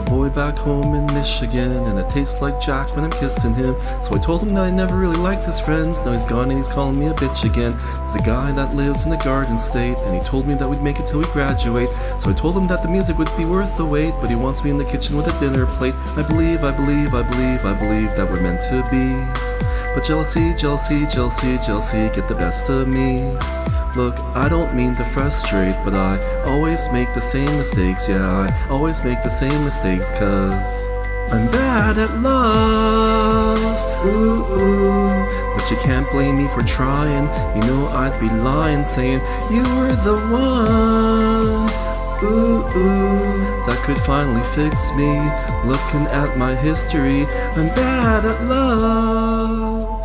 way back home in Michigan, and it tastes like Jack when I'm kissing him. So I told him that I never really liked his friends. Now he's gone and he's calling me a bitch again. There's a guy that lives in the Garden State, and he told me that we'd make it till we graduate. So I told him that the music would be worth the wait, but he wants me in the kitchen with a dinner plate. I believe, I believe, I believe, I believe that we're meant to be. But jealousy, jealousy, jealousy, jealousy get the best of me. Look, I don't mean to frustrate, but I always make the same mistakes, yeah, I always make the same mistakes, cause I'm bad at love. Ooh, ooh. But you can't blame me for trying. You know I'd be lying saying you were the one. Ooh, ooh, that could finally fix me. Looking at my history, I'm bad at love.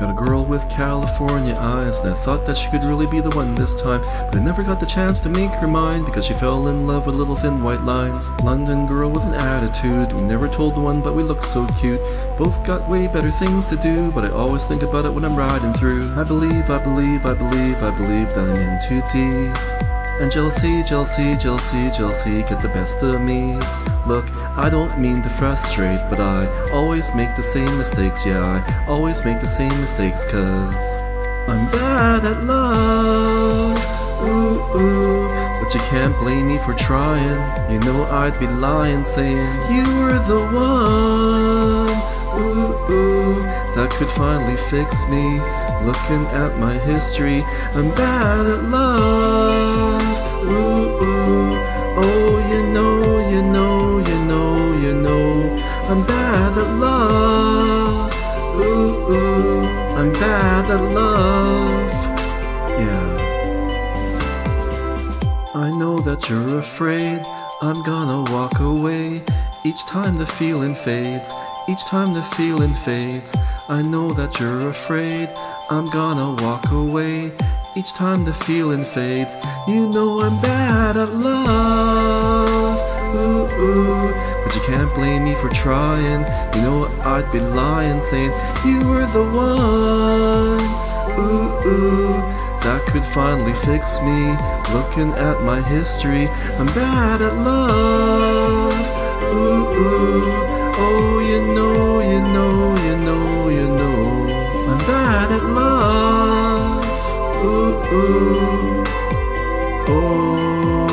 Got a girl with California eyes, I thought that she could really be the one this time, but I never got the chance to make her mine because she fell in love with little thin white lines. London girl with an attitude, we never told one, but we look so cute. Both got way better things to do, but I always think about it when I'm riding through. I believe, I believe, I believe, I believe that I'm in too deep. And jealousy, jealousy, jealousy, jealousy get the best of me. Look, I don't mean to frustrate, but I always make the same mistakes, yeah, I always make the same mistakes, cause I'm bad at love. Ooh, ooh. But you can't blame me for trying. You know I'd be lying saying you were the one. Ooh, ooh. That could finally fix me. Looking at my history, I'm bad at love. I'm bad at love. Ooh, ooh. I'm bad at love. Yeah. I know that you're afraid I'm gonna walk away each time the feeling fades. Each time the feeling fades, I know that you're afraid I'm gonna walk away. Each time the feeling fades, you know I'm bad at love ooh, ooh. But you can't blame me for trying. You know I'd be lying, saying you were the one. Ooh, ooh, that could finally fix me. Looking at my history, I'm bad at love. Ooh, ooh, oh, you know, you know, you know, you know, I'm bad at love. Ooh, ooh, oh.